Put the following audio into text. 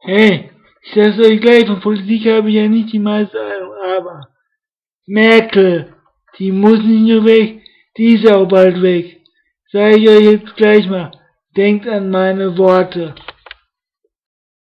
Hey, ich sag's euch gleich, von Politik habe ich ja nicht die meiste Ahnung, aber Merkel, die muss nicht nur weg, die ist auch bald weg. Sag ich euch jetzt gleich mal, denkt an meine Worte.